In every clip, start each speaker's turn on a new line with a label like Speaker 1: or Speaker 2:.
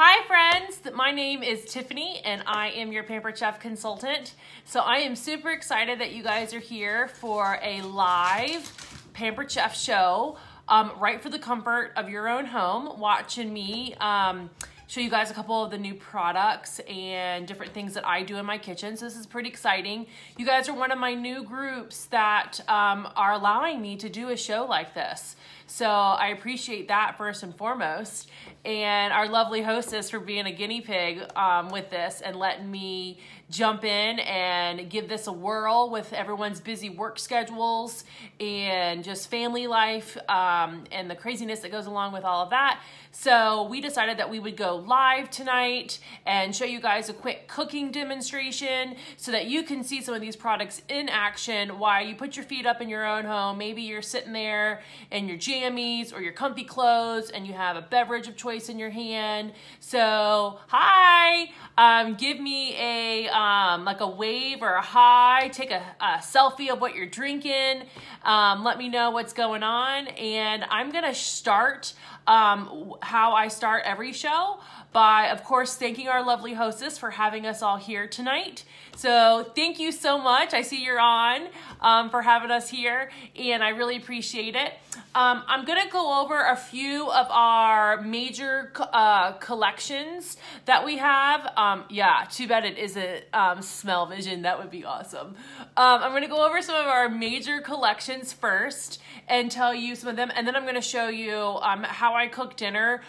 Speaker 1: Hi, friends. My name is Tiffany, and I am your Pampered Chef consultant. So I am super excited that you guys are here for a live Pampered Chef show, um, right for the comfort of your own home, watching me. Um, show you guys a couple of the new products and different things that I do in my kitchen. So this is pretty exciting. You guys are one of my new groups that um, are allowing me to do a show like this. So I appreciate that first and foremost. And our lovely hostess for being a guinea pig um, with this and letting me jump in and give this a whirl with everyone's busy work schedules and just family life um, and the craziness that goes along with all of that. So we decided that we would go live tonight and show you guys a quick cooking demonstration so that you can see some of these products in action while you put your feet up in your own home. Maybe you're sitting there in your jammies or your comfy clothes and you have a beverage of choice in your hand. So hi, um, give me a um, like a wave or a hi, take a, a selfie of what you're drinking. Um, let me know what's going on. And I'm gonna start um, how I start every show by, of course, thanking our lovely hostess for having us all here tonight. So thank you so much. I see you're on um, for having us here, and I really appreciate it. Um, I'm going to go over a few of our major uh, collections that we have. Um, yeah, too bad it isn't um, smell vision. That would be awesome. Um, I'm going to go over some of our major collections first and tell you some of them, and then I'm going to show you um, how I cook dinner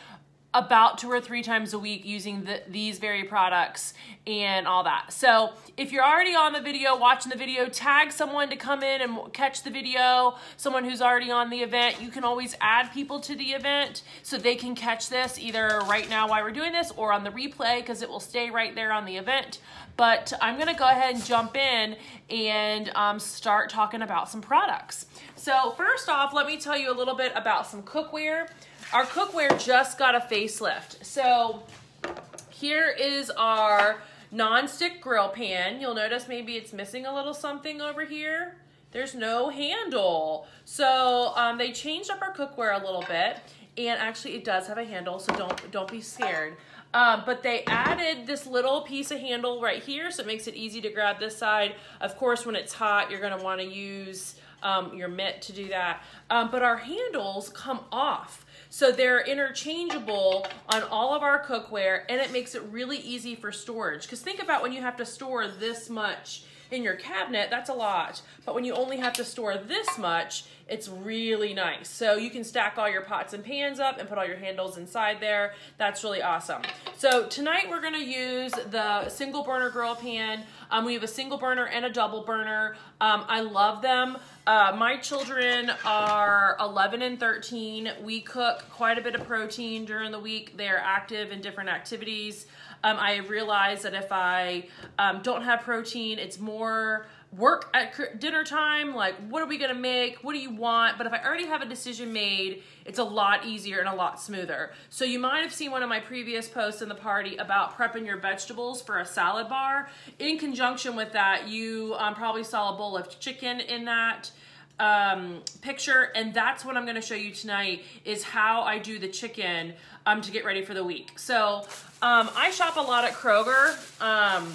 Speaker 1: about two or three times a week using the, these very products and all that. So if you're already on the video, watching the video, tag someone to come in and catch the video, someone who's already on the event. You can always add people to the event so they can catch this either right now while we're doing this or on the replay because it will stay right there on the event. But I'm gonna go ahead and jump in and um, start talking about some products. So first off, let me tell you a little bit about some cookware. Our cookware just got a facelift. So here is our non-stick grill pan. You'll notice maybe it's missing a little something over here. There's no handle. So um, they changed up our cookware a little bit and actually it does have a handle so don't don't be scared. Um, but they added this little piece of handle right here so it makes it easy to grab this side. Of course when it's hot you're gonna wanna use um, your mitt to do that. Um, but our handles come off. So they're interchangeable on all of our cookware and it makes it really easy for storage. Because think about when you have to store this much in your cabinet, that's a lot. But when you only have to store this much, it's really nice. So you can stack all your pots and pans up and put all your handles inside there. That's really awesome. So tonight we're gonna use the single burner grill pan. Um, we have a single burner and a double burner. Um, I love them. Uh, my children are 11 and 13. We cook quite a bit of protein during the week. They're active in different activities. Um, I realize that if I um, don't have protein, it's more work at dinner time like what are we gonna make? What do you want? But if i already have a decision made it's a lot easier and a lot smoother. So you might have seen one of my previous posts in the party about prepping your vegetables for a salad bar. In conjunction with that you um, probably saw a bowl of chicken in that um, picture. And that's what I'm going to show you tonight is how I do the chicken um, to get ready for the week. So um, I shop a lot at Kroger um,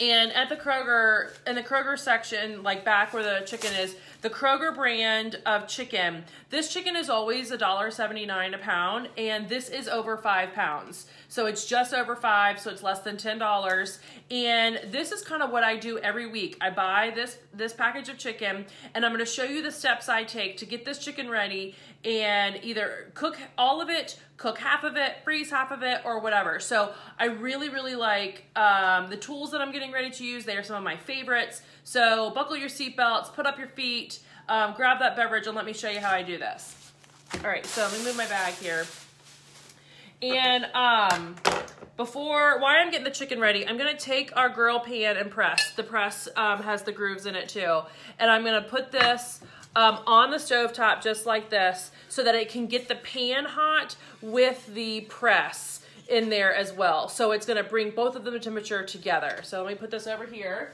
Speaker 1: and at the Kroger, in the Kroger section, like back where the chicken is, the Kroger brand of chicken, this chicken is always $1.79 a pound, and this is over five pounds. So it's just over five, so it's less than $10. And this is kind of what I do every week. I buy this, this package of chicken, and I'm gonna show you the steps I take to get this chicken ready and either cook all of it, cook half of it, freeze half of it, or whatever. So I really, really like um, the tools that I'm getting ready to use. They are some of my favorites. So buckle your seatbelts, put up your feet, um, grab that beverage, and let me show you how I do this. All right, so let me move my bag here. And um, before, while I'm getting the chicken ready, I'm gonna take our grill pan and press. The press um, has the grooves in it too. And I'm gonna put this um, on the stove top just like this so that it can get the pan hot with the press in there as well. So it's gonna bring both of them to temperature together. So let me put this over here.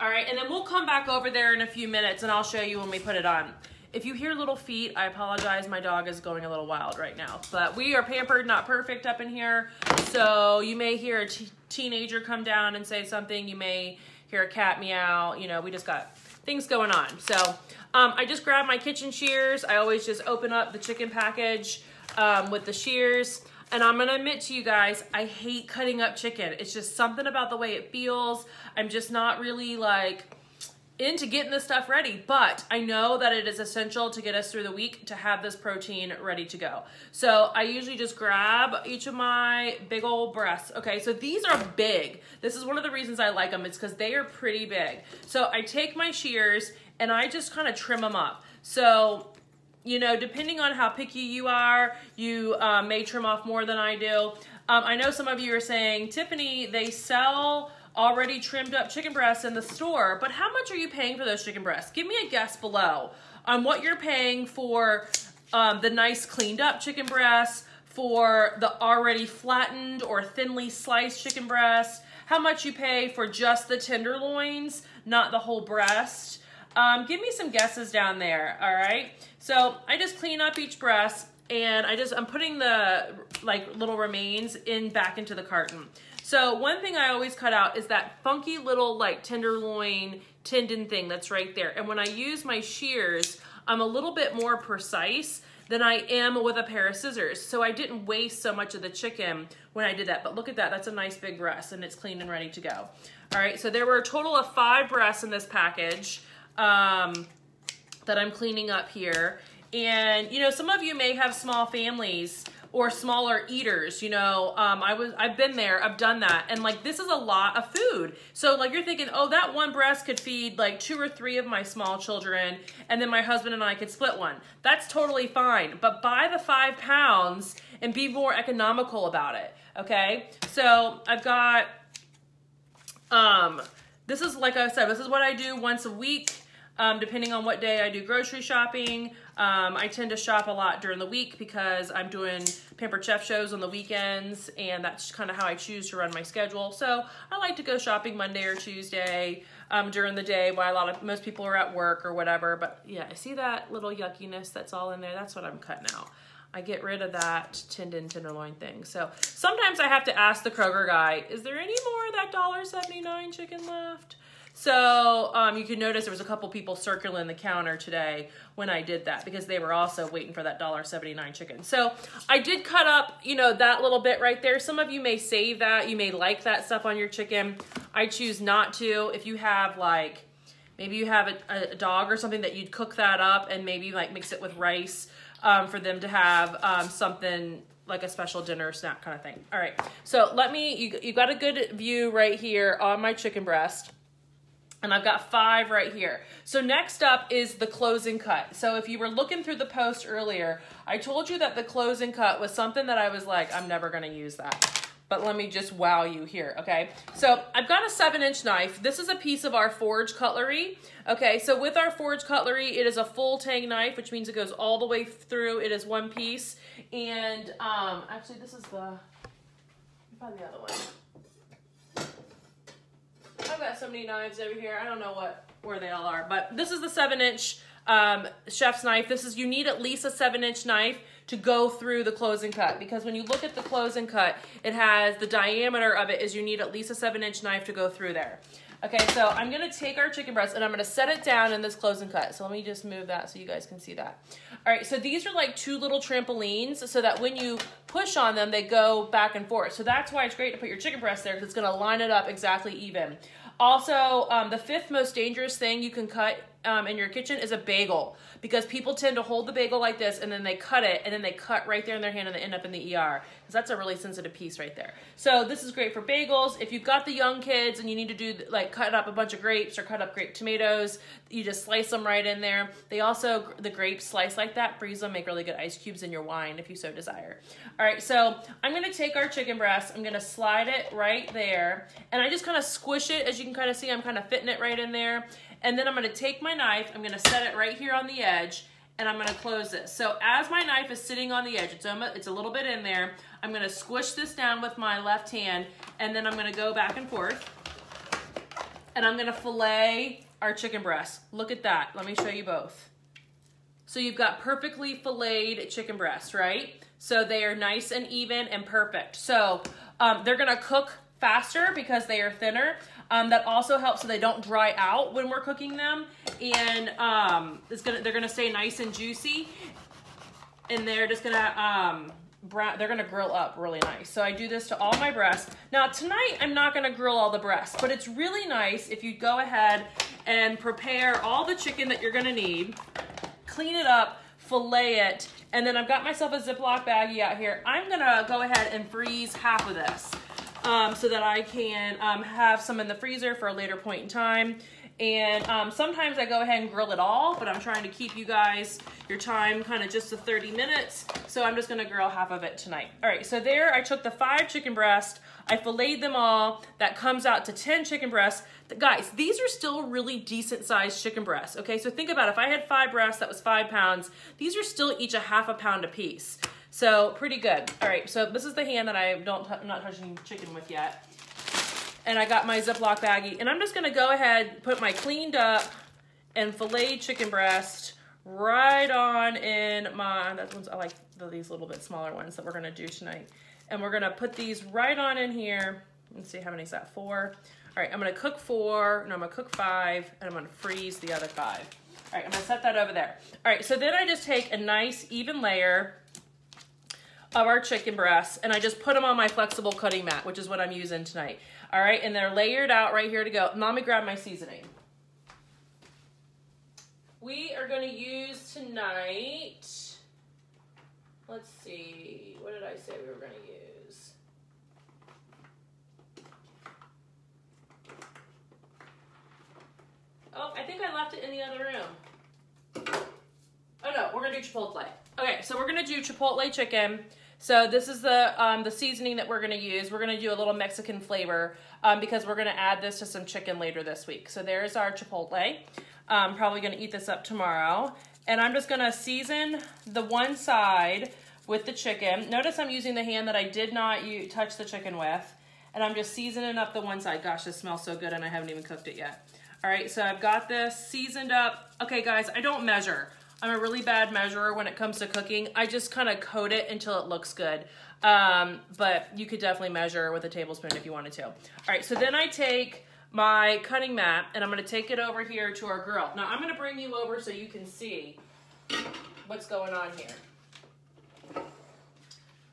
Speaker 1: All right, and then we'll come back over there in a few minutes and I'll show you when we put it on. If you hear little feet, I apologize. My dog is going a little wild right now. But we are pampered, not perfect up in here. So you may hear a teenager come down and say something. You may hear a cat meow. You know, we just got things going on. So um, I just grabbed my kitchen shears. I always just open up the chicken package um, with the shears. And I'm gonna admit to you guys, I hate cutting up chicken. It's just something about the way it feels. I'm just not really like, into getting this stuff ready, but I know that it is essential to get us through the week to have this protein ready to go. So I usually just grab each of my big old breasts. Okay, so these are big. This is one of the reasons I like them. It's because they are pretty big. So I take my shears and I just kind of trim them up. So you know, depending on how picky you are, you uh, may trim off more than I do. Um, I know some of you are saying, Tiffany, they sell already trimmed up chicken breasts in the store, but how much are you paying for those chicken breasts? Give me a guess below on what you're paying for um, the nice cleaned up chicken breasts, for the already flattened or thinly sliced chicken breast, how much you pay for just the tenderloins, not the whole breast. Um, give me some guesses down there, all right? So I just clean up each breast and I just, I'm putting the like little remains in back into the carton. So one thing I always cut out is that funky little like tenderloin tendon thing that's right there. And when I use my shears, I'm a little bit more precise than I am with a pair of scissors. So I didn't waste so much of the chicken when I did that. But look at that, that's a nice big breast and it's clean and ready to go. All right, so there were a total of five breasts in this package um, that I'm cleaning up here. And you know, some of you may have small families or smaller eaters. You know, um, I was I've been there, I've done that, and like this is a lot of food. So like you're thinking, oh, that one breast could feed like two or three of my small children, and then my husband and I could split one. That's totally fine. But buy the five pounds and be more economical about it. Okay, so I've got um. This is like I said, this is what I do once a week. Um, depending on what day I do grocery shopping. Um, I tend to shop a lot during the week because I'm doing Pampered Chef shows on the weekends and that's kind of how I choose to run my schedule. So I like to go shopping Monday or Tuesday um, during the day while a lot of most people are at work or whatever. But yeah, I see that little yuckiness that's all in there. That's what I'm cutting out. I get rid of that tendon tenderloin thing. So sometimes I have to ask the Kroger guy, is there any more of that $1.79 chicken left? So um, you can notice there was a couple people circling the counter today when I did that because they were also waiting for that $1.79 chicken. So I did cut up, you know, that little bit right there. Some of you may save that. You may like that stuff on your chicken. I choose not to. If you have like, maybe you have a, a dog or something that you'd cook that up and maybe like mix it with rice um, for them to have um, something like a special dinner snack kind of thing. All right, so let me, you, you got a good view right here on my chicken breast. And I've got five right here. So next up is the close and cut. So if you were looking through the post earlier, I told you that the close and cut was something that I was like, I'm never gonna use that. But let me just wow you here, okay? So I've got a seven inch knife. This is a piece of our forge cutlery. Okay, so with our forge cutlery, it is a full tang knife, which means it goes all the way through. It is one piece. And um, actually this is the, find the other one. I've got so many knives over here. I don't know what where they all are, but this is the seven inch um, chef's knife. This is, you need at least a seven inch knife to go through the close and cut because when you look at the close and cut, it has the diameter of it is you need at least a seven inch knife to go through there. Okay, so I'm gonna take our chicken breast and I'm gonna set it down in this close and cut. So let me just move that so you guys can see that. All right, so these are like two little trampolines so that when you push on them, they go back and forth. So that's why it's great to put your chicken breast there because it's gonna line it up exactly even. Also, um, the fifth most dangerous thing you can cut um, in your kitchen is a bagel because people tend to hold the bagel like this and then they cut it and then they cut right there in their hand and they end up in the ER because that's a really sensitive piece right there. So this is great for bagels. If you've got the young kids and you need to do like cut up a bunch of grapes or cut up grape tomatoes, you just slice them right in there. They also, the grapes slice like that, freeze them, make really good ice cubes in your wine if you so desire. All right, so I'm gonna take our chicken breast, I'm gonna slide it right there and I just kind of squish it. As you can kind of see, I'm kind of fitting it right in there. And then I'm gonna take my knife, I'm gonna set it right here on the edge, and I'm gonna close this. So as my knife is sitting on the edge, it's, almost, it's a little bit in there, I'm gonna squish this down with my left hand, and then I'm gonna go back and forth, and I'm gonna fillet our chicken breast. Look at that, let me show you both. So you've got perfectly filleted chicken breasts, right? So they are nice and even and perfect. So um, they're gonna cook faster because they are thinner. Um, that also helps so they don't dry out when we're cooking them. And um, it's gonna, they're gonna stay nice and juicy. And they're just gonna, um, they're gonna grill up really nice. So I do this to all my breasts. Now tonight I'm not gonna grill all the breasts, but it's really nice if you go ahead and prepare all the chicken that you're gonna need, clean it up, fillet it, and then I've got myself a Ziploc baggie out here. I'm gonna go ahead and freeze half of this um, so that I can um, have some in the freezer for a later point in time. And um, sometimes I go ahead and grill it all, but I'm trying to keep you guys your time kind of just to 30 minutes. So I'm just gonna grill half of it tonight. All right, so there I took the five chicken breasts, I filleted them all. That comes out to 10 chicken breasts. Guys, these are still really decent sized chicken breasts, okay? So think about it. if I had five breasts, that was five pounds. These are still each a half a pound a piece. So pretty good. All right, so this is the hand that I don't, I'm not touching chicken with yet. And I got my Ziploc baggie. And I'm just gonna go ahead, put my cleaned up and filet chicken breast right on in my, that one's, I like these little bit smaller ones that we're gonna do tonight. And we're gonna put these right on in here. Let's see, how many is that, four? All right, I'm gonna cook four, no, I'm gonna cook five, and I'm gonna freeze the other five. All right, I'm gonna set that over there. All right, so then I just take a nice even layer of our chicken breasts and I just put them on my flexible cutting mat, which is what I'm using tonight. All right, and they're layered out right here to go. Me grab my seasoning. We are gonna use tonight, let's see, what did I say we were gonna use? Oh, I think I left it in the other room. Oh no, we're gonna do chipotle. Okay, so we're gonna do chipotle chicken. So this is the um, the seasoning that we're gonna use. We're gonna do a little Mexican flavor um, because we're gonna add this to some chicken later this week. So there's our chipotle. I'm probably gonna eat this up tomorrow. And I'm just gonna season the one side with the chicken. Notice I'm using the hand that I did not touch the chicken with. And I'm just seasoning up the one side. Gosh, this smells so good and I haven't even cooked it yet. All right, so I've got this seasoned up. Okay, guys, I don't measure. I'm a really bad measurer when it comes to cooking. I just kind of coat it until it looks good. Um, but you could definitely measure with a tablespoon if you wanted to. All right, so then I take my cutting mat and I'm gonna take it over here to our grill. Now I'm gonna bring you over so you can see what's going on here. All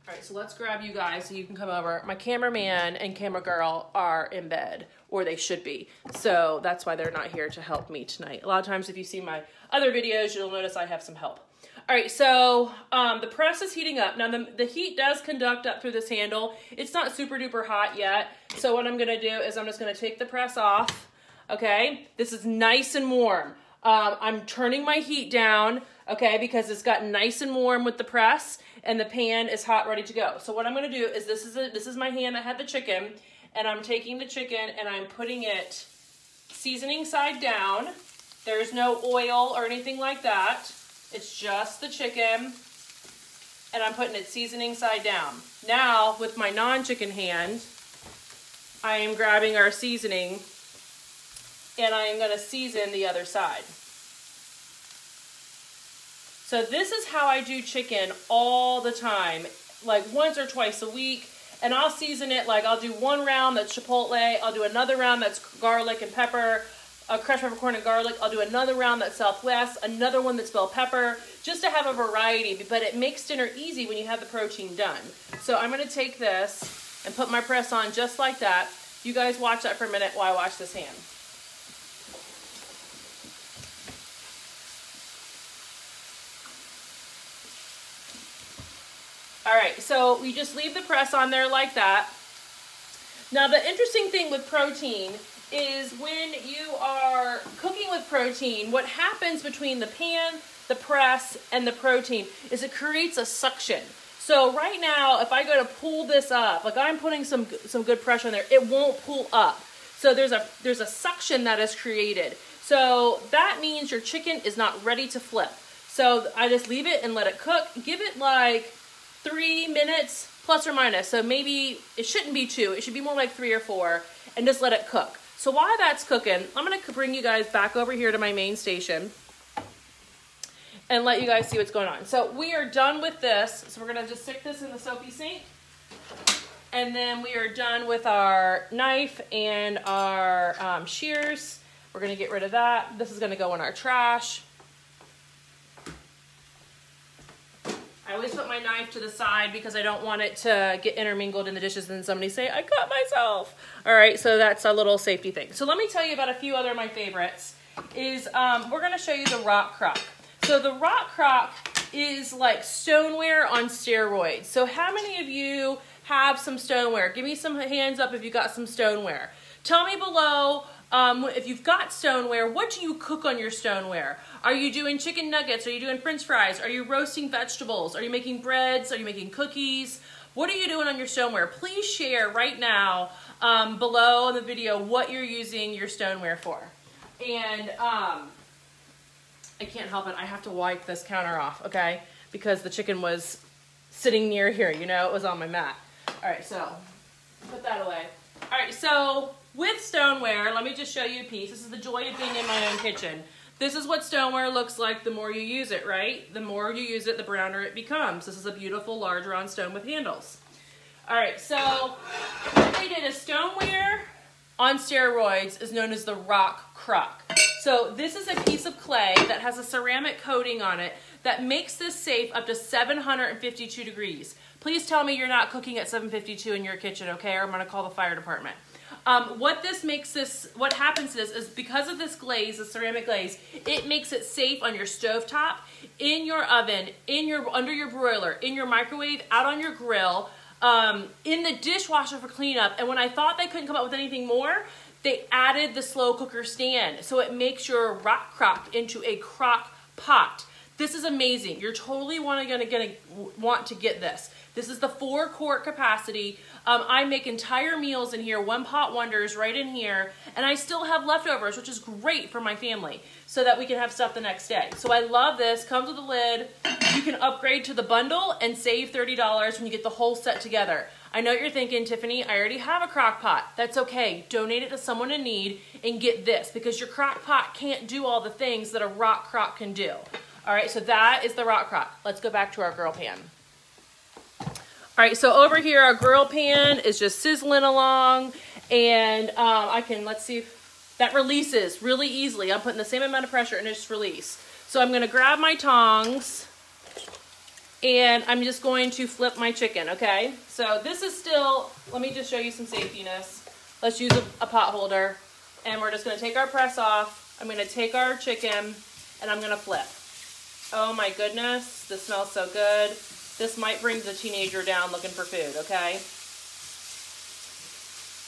Speaker 1: right, so let's grab you guys so you can come over. My cameraman and camera girl are in bed, or they should be. So that's why they're not here to help me tonight. A lot of times if you see my other videos, you'll notice I have some help. All right, so um, the press is heating up. Now the, the heat does conduct up through this handle. It's not super duper hot yet. So what I'm gonna do is I'm just gonna take the press off, okay? This is nice and warm. Um, I'm turning my heat down, okay, because it's got nice and warm with the press and the pan is hot, ready to go. So what I'm gonna do is this is, a, this is my hand that had the chicken and I'm taking the chicken and I'm putting it seasoning side down there's no oil or anything like that. It's just the chicken. And I'm putting it seasoning side down. Now, with my non-chicken hand, I am grabbing our seasoning and I am going to season the other side. So this is how I do chicken all the time, like once or twice a week. And I'll season it like I'll do one round that's chipotle, I'll do another round that's garlic and pepper, a crushed peppercorn and garlic. I'll do another round that's Southwest, another one that's bell pepper, just to have a variety, but it makes dinner easy when you have the protein done. So I'm gonna take this and put my press on just like that. You guys watch that for a minute while I wash this hand. All right, so we just leave the press on there like that. Now the interesting thing with protein is when you are cooking with protein, what happens between the pan, the press, and the protein is it creates a suction. So right now, if I go to pull this up, like I'm putting some some good pressure on there, it won't pull up. So there's a there's a suction that is created. So that means your chicken is not ready to flip. So I just leave it and let it cook. Give it like three minutes plus or minus. So maybe it shouldn't be two. It should be more like three or four and just let it cook. So while that's cooking, I'm gonna bring you guys back over here to my main station. and let you guys see what's going on. So we are done with this. So we're gonna just stick this in the soapy sink. And then we are done with our knife and our um, shears. We're gonna get rid of that. This is gonna go in our trash. I always put my knife to the side because I don't want it to get intermingled in the dishes and somebody say, I cut myself. All right, so that's a little safety thing. So let me tell you about a few other of my favorites. Is um, we're gonna show you the rock crock. So the rock crock is like stoneware on steroids. So how many of you have some stoneware? Give me some hands up if you got some stoneware. Tell me below um, if you've got stoneware, what do you cook on your stoneware? Are you doing chicken nuggets? Are you doing french fries? Are you roasting vegetables? Are you making breads? Are you making cookies? What are you doing on your stoneware? Please share right now um, below in the video what you're using your stoneware for. And um, I can't help it. I have to wipe this counter off, okay? Because the chicken was sitting near here, you know, it was on my mat. All right, so put that away. All right, so with stoneware, let me just show you a piece. This is the joy of being in my own kitchen. This is what stoneware looks like the more you use it, right? The more you use it, the browner it becomes. This is a beautiful large round stone with handles. All right, so they did is stoneware on steroids is known as the rock crock. So this is a piece of clay that has a ceramic coating on it that makes this safe up to 752 degrees. Please tell me you're not cooking at 752 in your kitchen, okay? Or I'm gonna call the fire department. Um, what this makes this, what happens is, is because of this glaze, the ceramic glaze, it makes it safe on your stove top, in your oven, in your under your broiler, in your microwave, out on your grill, um, in the dishwasher for cleanup. And when I thought they couldn't come up with anything more, they added the slow cooker stand. So it makes your rock crock into a crock pot. This is amazing. You're totally wanna, gonna, gonna want to get this. This is the four quart capacity. Um, I make entire meals in here, one pot wonders right in here, and I still have leftovers, which is great for my family, so that we can have stuff the next day. So I love this, comes with a lid. You can upgrade to the bundle and save $30 when you get the whole set together. I know you're thinking, Tiffany, I already have a crock pot. That's okay. Donate it to someone in need and get this because your crock pot can't do all the things that a rock crock can do. All right, so that is the rock crock. Let's go back to our girl pan. All right, so over here, our grill pan is just sizzling along and um, I can, let's see, if that releases really easily. I'm putting the same amount of pressure and it just release. So I'm gonna grab my tongs and I'm just going to flip my chicken, okay? So this is still, let me just show you some safetiness. Let's use a, a pot holder and we're just gonna take our press off. I'm gonna take our chicken and I'm gonna flip. Oh my goodness, this smells so good. This might bring the teenager down looking for food, okay?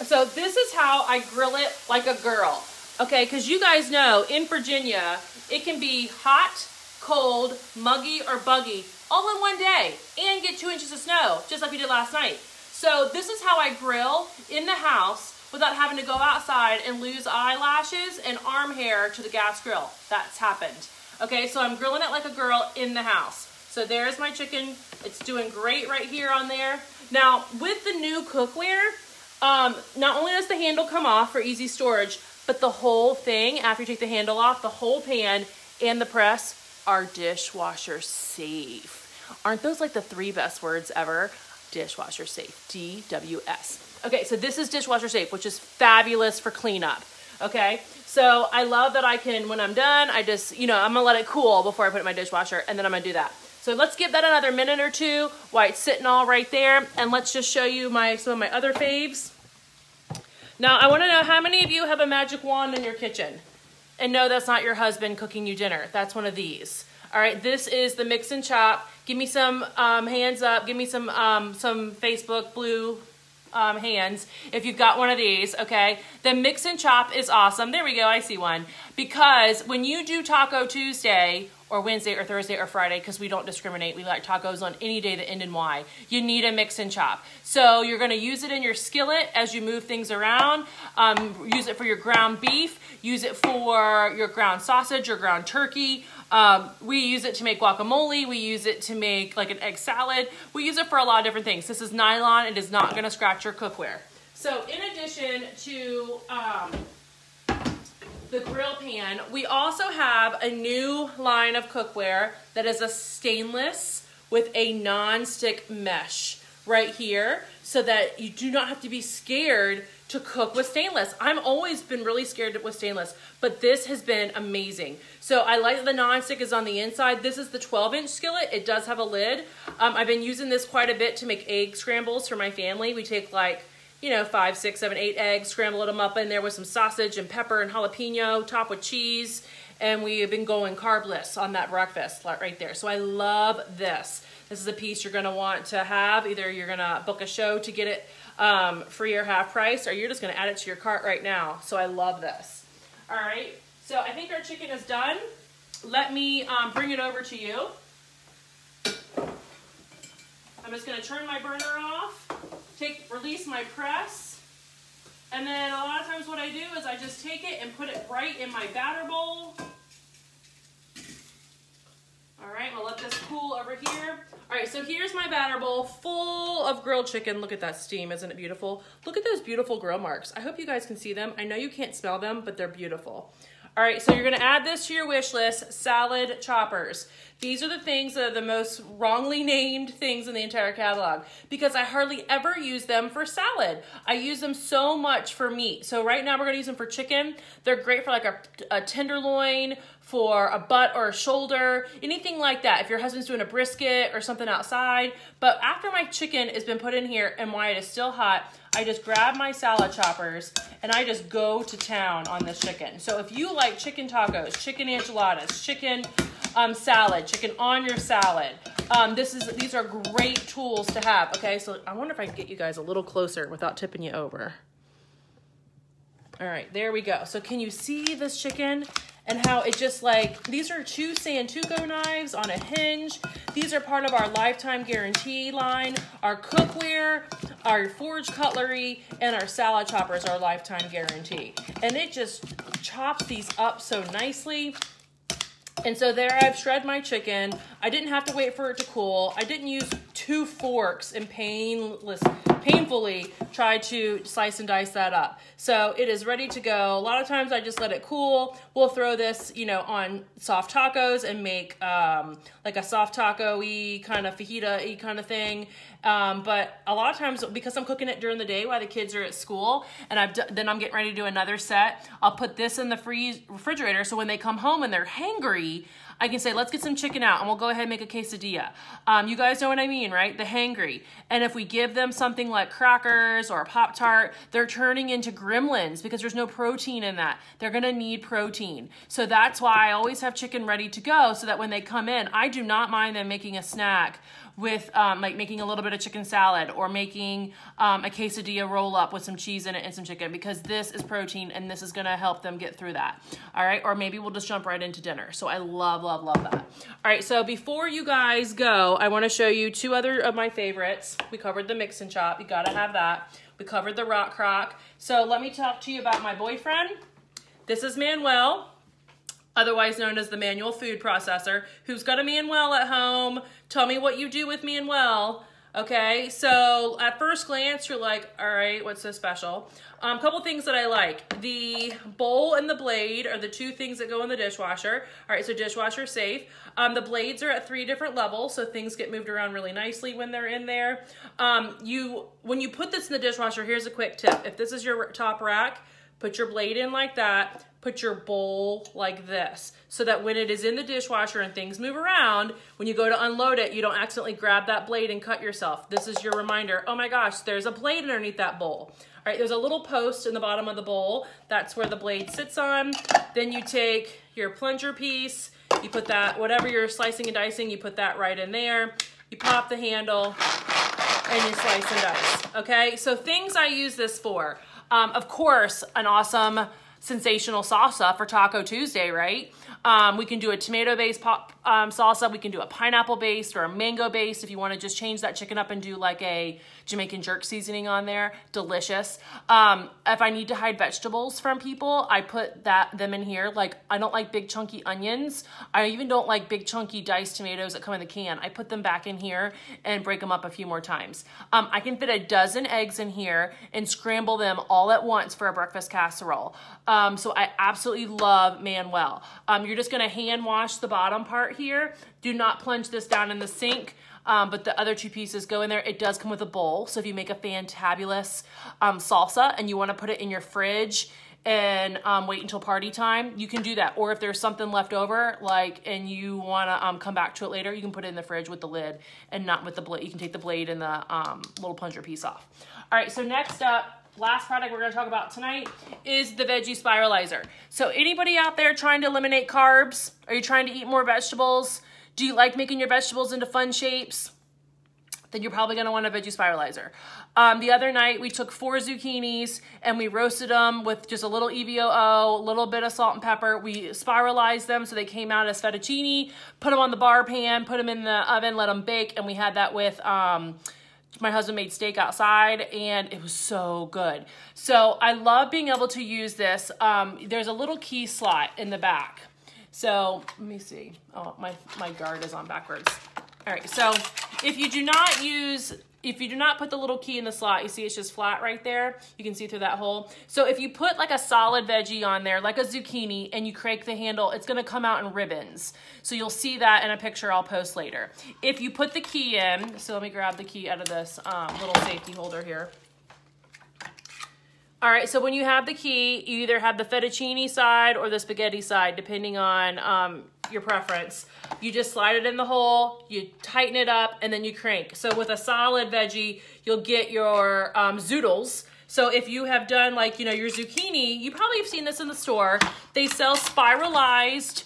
Speaker 1: So this is how I grill it like a girl, okay? Because you guys know in Virginia, it can be hot, cold, muggy, or buggy all in one day and get two inches of snow, just like we did last night. So this is how I grill in the house without having to go outside and lose eyelashes and arm hair to the gas grill. That's happened. Okay, so I'm grilling it like a girl in the house. So there's my chicken. It's doing great right here on there. Now, with the new cookware, um, not only does the handle come off for easy storage, but the whole thing, after you take the handle off, the whole pan and the press are dishwasher safe. Aren't those like the three best words ever? Dishwasher safe, D-W-S. Okay, so this is dishwasher safe, which is fabulous for cleanup. Okay, so I love that I can, when I'm done, I just, you know, I'm gonna let it cool before I put it in my dishwasher and then I'm gonna do that. So let's give that another minute or two while it's sitting all right there and let's just show you my some of my other faves. Now I wanna know how many of you have a magic wand in your kitchen? And no, that's not your husband cooking you dinner. That's one of these. All right, this is the mix and chop. Give me some um, hands up. Give me some um, some Facebook blue um, hands if you've got one of these, okay? The mix and chop is awesome. There we go, I see one. Because when you do Taco Tuesday or Wednesday or Thursday or Friday, because we don't discriminate, we like tacos on any day that end in Y, you need a mix and chop. So you're gonna use it in your skillet as you move things around. Um, use it for your ground beef, use it for your ground sausage or ground turkey, um, we use it to make guacamole. We use it to make like an egg salad. We use it for a lot of different things. This is nylon. It is not going to scratch your cookware. So in addition to um, the grill pan. We also have a new line of cookware that is a stainless with a non-stick mesh right here so that you do not have to be scared to cook with stainless. I've always been really scared with stainless, but this has been amazing. So I like the non-stick is on the inside. This is the 12 inch skillet. It does have a lid. Um, I've been using this quite a bit to make egg scrambles for my family. We take like, you know, five, six, seven, eight eggs, scramble them up in there with some sausage and pepper and jalapeno, top with cheese. And we have been going carbless on that breakfast right there. So I love this. This is a piece you're gonna want to have. Either you're gonna book a show to get it um, free or half price, or you're just gonna add it to your cart right now. So I love this. All right, so I think our chicken is done. Let me um, bring it over to you. I'm just gonna turn my burner off, take, release my press, and then a lot of times what I do is I just take it and put it right in my batter bowl. All right, we'll let this cool over here. All right, so here's my batter bowl full of grilled chicken. Look at that steam, isn't it beautiful? Look at those beautiful grill marks. I hope you guys can see them. I know you can't smell them, but they're beautiful. All right, so you're gonna add this to your wish list, salad choppers. These are the things that are the most wrongly named things in the entire catalog because I hardly ever use them for salad. I use them so much for meat. So right now we're gonna use them for chicken. They're great for like a, a tenderloin, for a butt or a shoulder, anything like that. If your husband's doing a brisket or something outside. But after my chicken has been put in here and while it is still hot, I just grab my salad choppers and I just go to town on this chicken. So if you like chicken tacos, chicken enchiladas, chicken um, salad, chicken on your salad, um, this is these are great tools to have. Okay, so I wonder if I can get you guys a little closer without tipping you over. All right, there we go. So can you see this chicken? And how it just like, these are two Santoku knives on a hinge. These are part of our lifetime guarantee line. Our cookware, our forge cutlery, and our salad choppers are lifetime guarantee. And it just chops these up so nicely. And so there I've shred my chicken. I didn't have to wait for it to cool. I didn't use two forks and painless, painfully try to slice and dice that up. So it is ready to go. A lot of times I just let it cool. We'll throw this, you know, on soft tacos and make um, like a soft taco-y kind of fajita-y kind of thing. Um, but a lot of times, because I'm cooking it during the day while the kids are at school, and I've then I'm getting ready to do another set, I'll put this in the freeze refrigerator so when they come home and they're hangry, I can say, let's get some chicken out and we'll go ahead and make a quesadilla. Um, you guys know what I mean, right? The hangry. And if we give them something like crackers or a Pop-Tart, they're turning into gremlins because there's no protein in that. They're gonna need protein. So that's why I always have chicken ready to go so that when they come in, I do not mind them making a snack with um, like making a little bit of chicken salad or making um, a quesadilla roll up with some cheese in it and some chicken because this is protein and this is gonna help them get through that. All right, or maybe we'll just jump right into dinner. So I love, love, love that. All right, so before you guys go, I wanna show you two other of my favorites. We covered the mix and chop, you gotta have that. We covered the rock crock. So let me talk to you about my boyfriend. This is Manuel otherwise known as the manual food processor, who's got a Manuel at home. Tell me what you do with Manuel. Okay, so at first glance, you're like, all right, what's so special? A um, couple things that I like. The bowl and the blade are the two things that go in the dishwasher. All right, so dishwasher safe. Um, the blades are at three different levels, so things get moved around really nicely when they're in there. Um, you, When you put this in the dishwasher, here's a quick tip. If this is your top rack, put your blade in like that, put your bowl like this so that when it is in the dishwasher and things move around, when you go to unload it, you don't accidentally grab that blade and cut yourself. This is your reminder, oh my gosh, there's a blade underneath that bowl. All right, there's a little post in the bottom of the bowl. That's where the blade sits on. Then you take your plunger piece, you put that, whatever you're slicing and dicing, you put that right in there. You pop the handle and you slice and dice, okay? So things I use this for. Um, of course, an awesome sensational salsa for Taco Tuesday, right? Um, we can do a tomato-based um, salsa. We can do a pineapple based or a mango based if you want to just change that chicken up and do like a Jamaican jerk seasoning on there. Delicious. Um, if I need to hide vegetables from people, I put that them in here. Like I don't like big chunky onions. I even don't like big chunky diced tomatoes that come in the can. I put them back in here and break them up a few more times. Um, I can fit a dozen eggs in here and scramble them all at once for a breakfast casserole. Um, so I absolutely love Manuel. Um, you're just gonna hand wash the bottom part here. Do not plunge this down in the sink. Um, but the other two pieces go in there. It does come with a bowl. So if you make a fantabulous um, salsa and you wanna put it in your fridge and um, wait until party time, you can do that. Or if there's something left over, like, and you wanna um, come back to it later, you can put it in the fridge with the lid and not with the blade. You can take the blade and the um, little plunger piece off. All right, so next up, last product we're gonna talk about tonight is the Veggie Spiralizer. So anybody out there trying to eliminate carbs? Are you trying to eat more vegetables? Do you like making your vegetables into fun shapes? Then you're probably gonna want a Veggie Spiralizer. Um, the other night we took four zucchinis and we roasted them with just a little EVOO, a little bit of salt and pepper. We spiralized them so they came out as fettuccine, put them on the bar pan, put them in the oven, let them bake, and we had that with um, my husband made steak outside and it was so good. So I love being able to use this. Um, there's a little key slot in the back. So let me see. Oh, my, my guard is on backwards. All right, so if you do not use if you do not put the little key in the slot, you see it's just flat right there. You can see through that hole. So if you put like a solid veggie on there, like a zucchini, and you crank the handle, it's gonna come out in ribbons. So you'll see that in a picture I'll post later. If you put the key in, so let me grab the key out of this um, little safety holder here. All right, so when you have the key, you either have the fettuccine side or the spaghetti side, depending on um, your preference. You just slide it in the hole, you tighten it up, and then you crank. So with a solid veggie, you'll get your um, zoodles. So if you have done like, you know, your zucchini, you probably have seen this in the store. They sell spiralized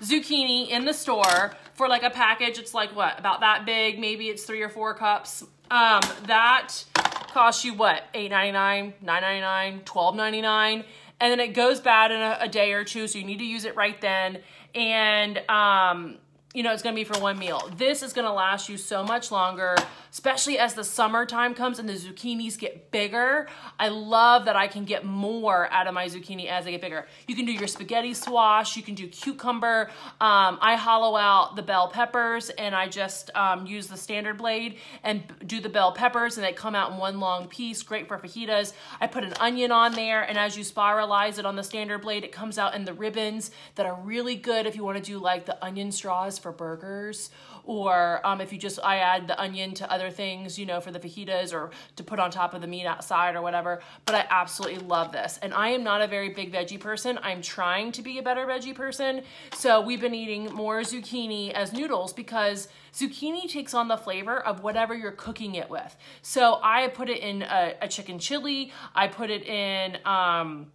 Speaker 1: zucchini in the store for like a package. It's like what, about that big, maybe it's three or four cups. Um, that costs you what, $8.99, $9.99, $12.99 and then it goes bad in a, a, day or two, so you need to use it right then. And um, you know, it's gonna be for one meal. This is gonna last you so much longer especially as the summertime comes and the zucchinis get bigger. I love that I can get more out of my zucchini as they get bigger. You can do your spaghetti squash, you can do cucumber. Um, I hollow out the bell peppers and I just um, use the standard blade and do the bell peppers and they come out in one long piece, great for fajitas. I put an onion on there and as you spiralize it on the standard blade, it comes out in the ribbons that are really good if you wanna do like the onion straws for burgers or um, if you just, I add the onion to other things, you know, for the fajitas or to put on top of the meat outside or whatever. But I absolutely love this. And I am not a very big veggie person. I'm trying to be a better veggie person. So we've been eating more zucchini as noodles because zucchini takes on the flavor of whatever you're cooking it with. So I put it in a, a chicken chili. I put it in, um,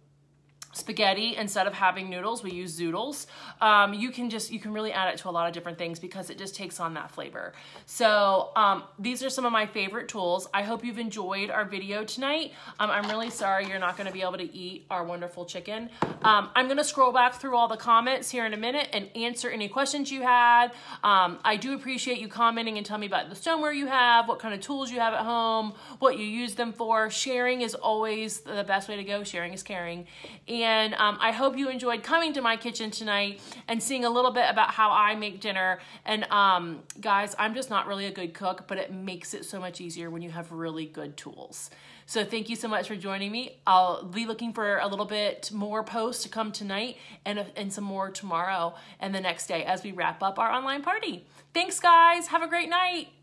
Speaker 1: spaghetti instead of having noodles we use zoodles. Um, you can just you can really add it to a lot of different things because it just takes on that flavor. So um, these are some of my favorite tools. I hope you've enjoyed our video tonight. Um, I'm really sorry you're not going to be able to eat our wonderful chicken. Um, I'm going to scroll back through all the comments here in a minute and answer any questions you had. Um, I do appreciate you commenting and tell me about the stoneware you have what kind of tools you have at home what you use them for. Sharing is always the best way to go. Sharing is caring. And and um, I hope you enjoyed coming to my kitchen tonight and seeing a little bit about how I make dinner. And um, guys, I'm just not really a good cook, but it makes it so much easier when you have really good tools. So thank you so much for joining me. I'll be looking for a little bit more posts to come tonight and, and some more tomorrow and the next day as we wrap up our online party. Thanks, guys. Have a great night.